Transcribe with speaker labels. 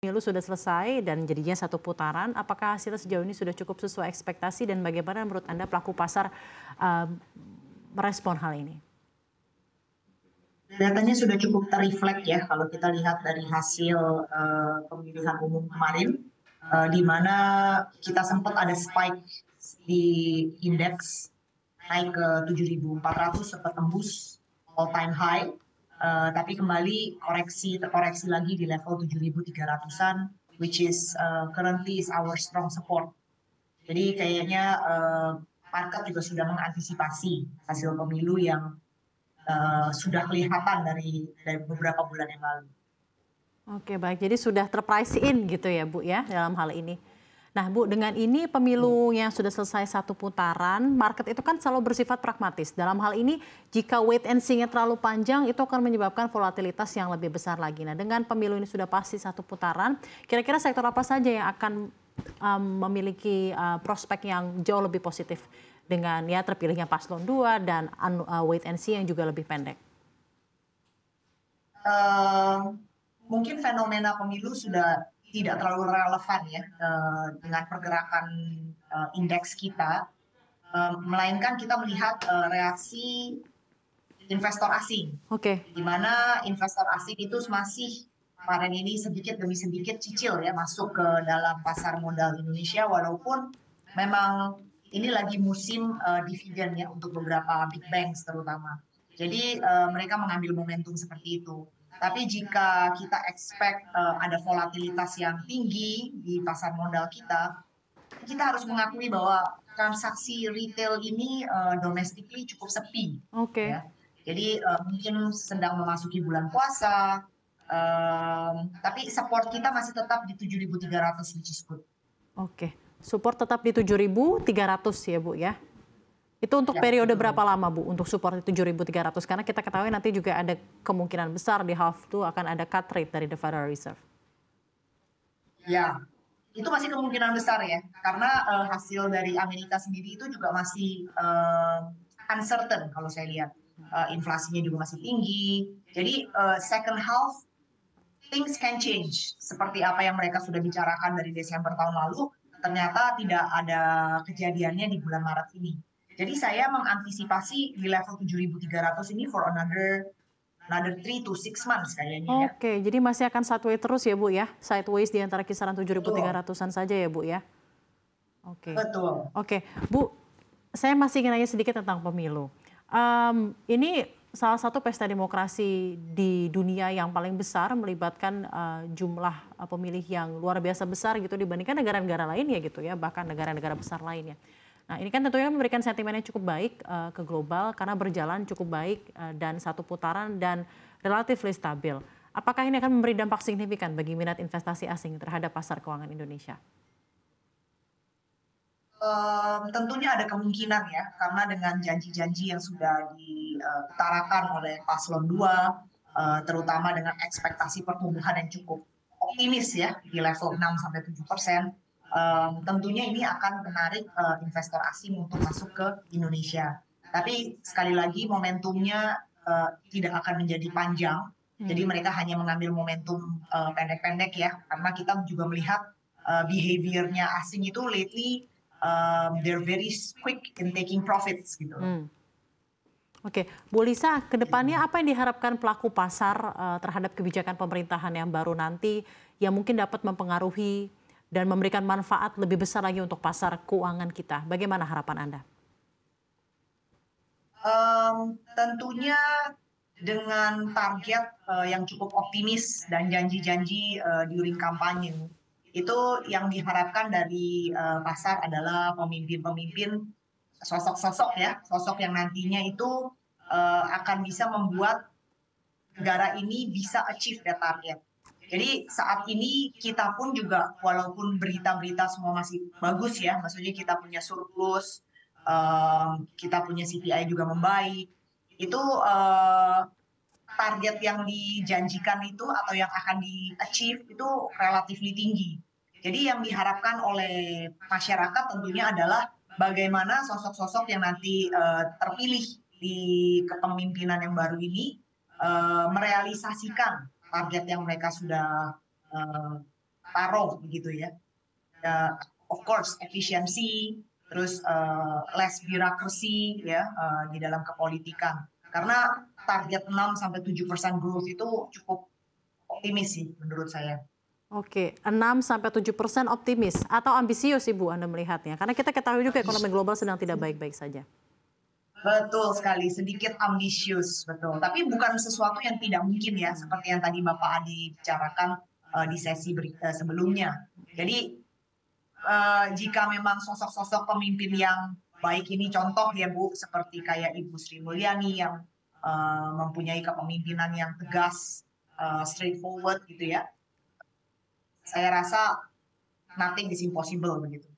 Speaker 1: pemilu sudah selesai dan jadinya satu putaran, apakah hasilnya sejauh ini sudah cukup sesuai ekspektasi dan bagaimana menurut Anda pelaku pasar uh, merespon hal ini?
Speaker 2: Datanya sudah cukup terreflect ya kalau kita lihat dari hasil uh, pemilihan umum kemarin, uh, di mana kita sempat ada spike di indeks naik ke 7.400 sempat tembus all time high Uh, tapi kembali koreksi terkoreksi lagi di level 7.300-an, which is uh, currently is our strong support. Jadi kayaknya uh, market juga sudah mengantisipasi hasil pemilu yang uh, sudah kelihatan dari dari beberapa bulan yang lalu.
Speaker 1: Oke baik, jadi sudah terprice in gitu ya Bu ya dalam hal ini. Nah Bu, dengan ini pemilu yang sudah selesai satu putaran, market itu kan selalu bersifat pragmatis. Dalam hal ini, jika wait and see-nya terlalu panjang, itu akan menyebabkan volatilitas yang lebih besar lagi. Nah dengan pemilu ini sudah pasti satu putaran, kira-kira sektor apa saja yang akan um, memiliki uh, prospek yang jauh lebih positif dengan ya terpilihnya paslon 2 dan uh, wait and see yang juga lebih pendek?
Speaker 2: Uh, mungkin fenomena pemilu sudah tidak terlalu relevan ya uh, dengan pergerakan uh, indeks kita, uh, melainkan kita melihat uh, reaksi investor asing.
Speaker 1: Oke.
Speaker 2: Okay. Di mana investor asing itu masih kemarin ini sedikit demi sedikit cicil ya masuk ke dalam pasar modal Indonesia walaupun memang ini lagi musim uh, dividen ya untuk beberapa big banks terutama. Jadi uh, mereka mengambil momentum seperti itu. Tapi jika kita expect uh, ada volatilitas yang tinggi di pasar modal kita, kita harus mengakui bahwa transaksi retail ini uh, domestically cukup sepi.
Speaker 1: Oke. Okay.
Speaker 2: Ya. Jadi uh, mungkin sedang memasuki bulan puasa, um, tapi support kita masih tetap di 7.300 which is good.
Speaker 1: Oke, okay. support tetap di 7.300 ya Bu ya? Itu untuk ya, periode berapa lama Bu untuk support 7.300? Karena kita ketahui nanti juga ada kemungkinan besar di half itu akan ada cut rate dari the Federal Reserve.
Speaker 2: Ya, itu masih kemungkinan besar ya. Karena uh, hasil dari Amerika sendiri itu juga masih uh, uncertain kalau saya lihat. Uh, inflasinya juga masih tinggi. Jadi uh, second half things can change. Seperti apa yang mereka sudah bicarakan dari Desember tahun lalu, ternyata tidak ada kejadiannya di bulan Maret ini. Jadi saya mengantisipasi di level 7.300 ini for another another 3 to 6 months kayaknya
Speaker 1: ya. Oke, okay, jadi masih akan sideways terus ya Bu ya? Sideways di antara kisaran 7.300-an saja ya Bu ya?
Speaker 2: Oke. Okay. Betul.
Speaker 1: Oke, okay. Bu, saya masih ingin nanya sedikit tentang pemilu. Um, ini salah satu pesta demokrasi di dunia yang paling besar melibatkan uh, jumlah uh, pemilih yang luar biasa besar gitu dibandingkan negara-negara lain ya gitu ya, bahkan negara-negara besar lainnya. Nah, ini kan tentunya memberikan sentimen yang cukup baik uh, ke global karena berjalan cukup baik uh, dan satu putaran dan relatif stabil. Apakah ini akan memberi dampak signifikan bagi minat investasi asing terhadap pasar keuangan Indonesia?
Speaker 2: Um, tentunya ada kemungkinan ya, karena dengan janji-janji yang sudah diutarakan oleh paslon 2, uh, terutama dengan ekspektasi pertumbuhan yang cukup optimis ya di level 6 sampai 7 persen, um, tentunya ini akan menarik uh, investor asing untuk masuk ke Indonesia. Tapi sekali lagi momentumnya uh, tidak akan menjadi panjang. Hmm. Jadi mereka hanya mengambil momentum uh, pendek-pendek ya, karena kita juga melihat uh, behaviornya asing itu lately um, they're very quick in taking profits gitu. Hmm.
Speaker 1: Oke, Bu Lisa, ke depannya apa yang diharapkan pelaku pasar uh, terhadap kebijakan pemerintahan yang baru nanti yang mungkin dapat mempengaruhi dan memberikan manfaat lebih besar lagi untuk pasar keuangan kita. Bagaimana harapan Anda?
Speaker 2: Um, tentunya dengan target uh, yang cukup optimis dan janji-janji uh, during kampanye itu yang diharapkan dari uh, pasar adalah pemimpin-pemimpin sosok-sosok ya sosok yang nantinya itu uh, akan bisa membuat negara ini bisa achieve that target jadi saat ini kita pun juga walaupun berita-berita semua masih bagus ya, maksudnya kita punya surplus, kita punya CPI juga membaik, itu uh, target yang dijanjikan itu atau yang akan di achieve itu relatif tinggi. Jadi yang diharapkan oleh masyarakat tentunya adalah bagaimana sosok-sosok yang nanti uh, terpilih di kepemimpinan yang baru ini uh, merealisasikan target yang mereka sudah uh, taruh begitu ya. Uh, of course efisiensi, terus uh, less bureaucracy ya uh, di dalam kepolitikan. Karena target 6 sampai 7 persen growth itu cukup optimis sih menurut saya.
Speaker 1: Oke, 6 sampai 7 persen optimis atau ambisius Ibu Anda melihatnya? Karena kita ketahui juga ekonomi global sedang tidak baik-baik saja.
Speaker 2: Betul sekali, sedikit ambisius, betul. Tapi bukan sesuatu yang tidak mungkin ya, seperti yang tadi Bapak Adi bicarakan uh, di sesi berita sebelumnya. Jadi uh, jika memang sosok-sosok pemimpin yang baik ini contoh ya Bu, seperti kayak Ibu Sri Mulyani yang uh, mempunyai kepemimpinan yang tegas, uh, straightforward gitu ya. Saya rasa nothing is impossible begitu.